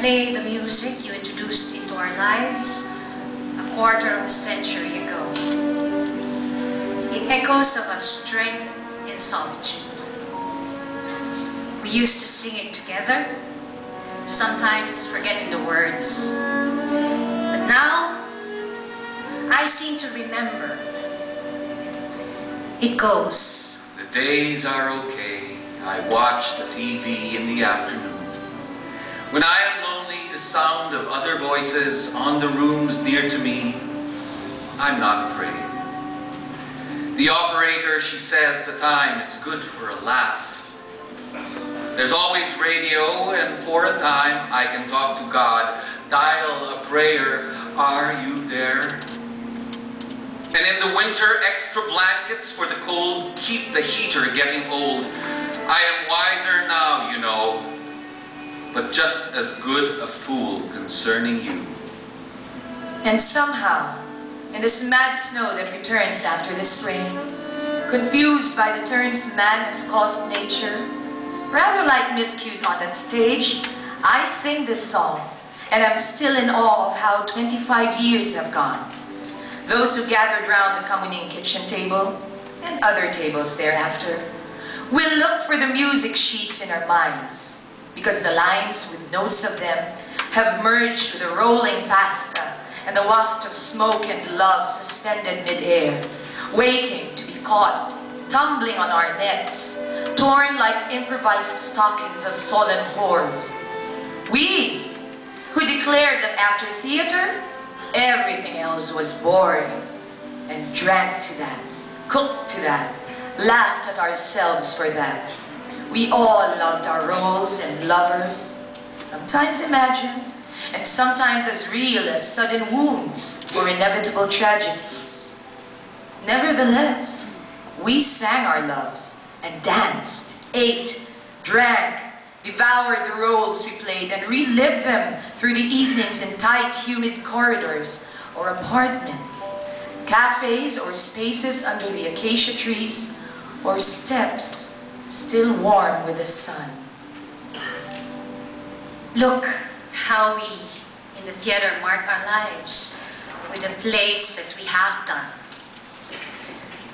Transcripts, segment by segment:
play the music you introduced into our lives a quarter of a century ago. It echoes of a strength in solitude. We used to sing it together, sometimes forgetting the words. But now, I seem to remember. It goes. The days are okay. I watch the TV in the afternoon. When I am lonely, the sound of other voices on the rooms near to me, I'm not afraid. The operator, she says the time, it's good for a laugh. There's always radio, and for a time I can talk to God, dial a prayer, are you there? And in the winter, extra blankets for the cold keep the heater getting old. I am wiser now, you know, but just as good a fool concerning you. And somehow, in this mad snow that returns after the spring, confused by the turns man has caused nature, rather like miscues on that stage, I sing this song, and I'm still in awe of how 25 years have gone. Those who gathered round the communing kitchen table, and other tables thereafter, will look for the music sheets in our minds, because the lines with notes of them have merged with the rolling pasta and the waft of smoke and love suspended midair, waiting to be caught, tumbling on our necks, torn like improvised stockings of solemn whores. We, who declared that after theater, everything else was boring, and drank to that, cooked to that, laughed at ourselves for that. We all loved our roles and lovers, sometimes imagined, and sometimes as real as sudden wounds or inevitable tragedies. Nevertheless, we sang our loves and danced, ate, drank, devoured the roles we played and relived them through the evenings in tight, humid corridors or apartments, cafes or spaces under the acacia trees, or steps still warm with the sun. Look how we in the theater mark our lives with the plays that we have done.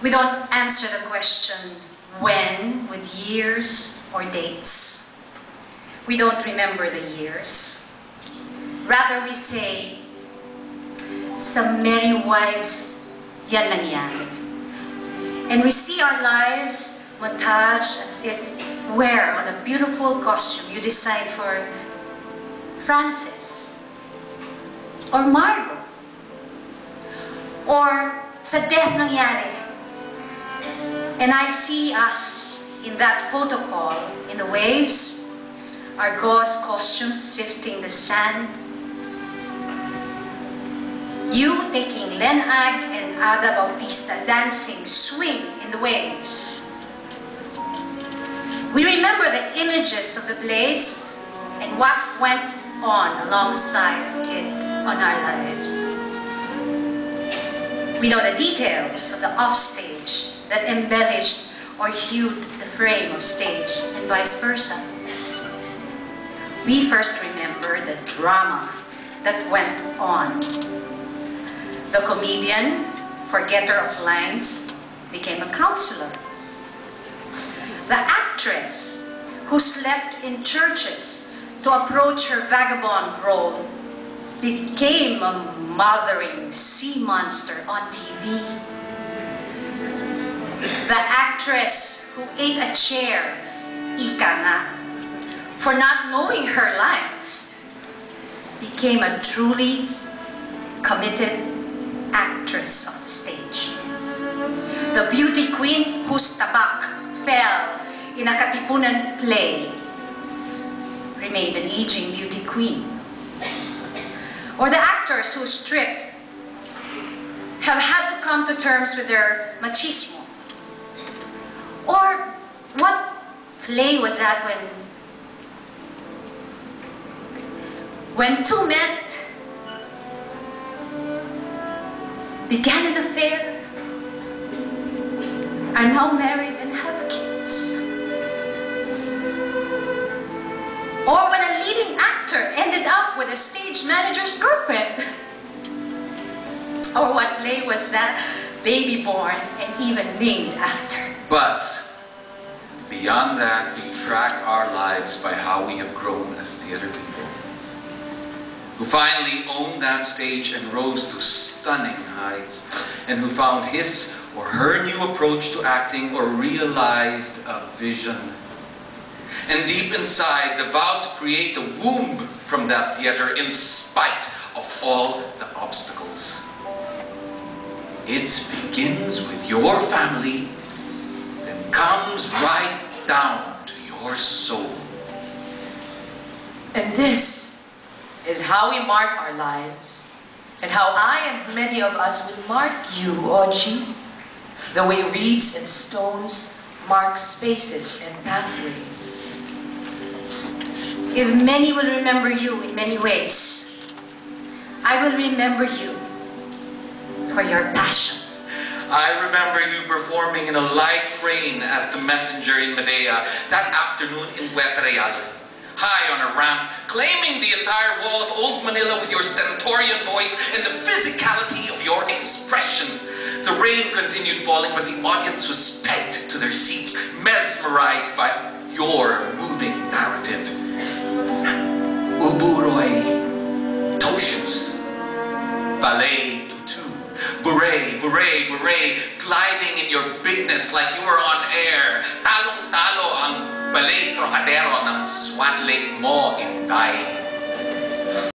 We don't answer the question when with years or dates. We don't remember the years. Rather, we say, some merry wives yan nangyari. And we see our lives montage as it wear on a beautiful costume. You designed for Frances. Or Margot. Or sa death nangyari. And I see us in that photo call in the waves, our gauze costumes sifting the sand, you taking Len Ag and Ada Bautista dancing swing in the waves. We remember the images of the place and what went on alongside it on our lives. We know the details of the offstage that embellished or hued the frame of stage and vice versa. We first remember the drama that went on. The comedian, forgetter of lines, became a counselor. The actress who slept in churches to approach her vagabond role became a mothering sea monster on TV. The actress who ate a chair, ika nga, for not knowing her lines, became a truly committed actress of the stage. The beauty queen whose tabak fell in a Katipunan play remained an aging beauty queen. Or the actors who stripped have had to come to terms with their machismo. Or what play was that when when two men began an affair, are now married and have kids. Or when a leading actor ended up with a stage manager's girlfriend? Or what play was that baby born and even named after? But beyond that, we track our lives by how we have grown as theater people, who finally owned that stage and rose to stunning heights, and who found his or her new approach to acting or realized a vision. And deep inside, the vowed to create a womb from that theater in spite of all the obstacles. It begins with your family, then comes right down to your soul. And this is how we mark our lives, and how I and many of us will mark you, Ogie, the way reeds and stones mark spaces and pathways. If many will remember you in many ways, I will remember you for your passion. I remember you performing in a light rain as the messenger in Medea that afternoon in Puerto Real. High on a ramp, claiming the entire wall of old Manila with your stentorian voice and the physicality of your expression. The rain continued falling, but the audience was pegged to their seats, mesmerized by your moving narrative. Uburoy, Toshus, Ballet Beret, beret, beret, gliding in your bigness like you were on air. Talong-talo ang balay trocadero ng Swan Lake mo, Inday.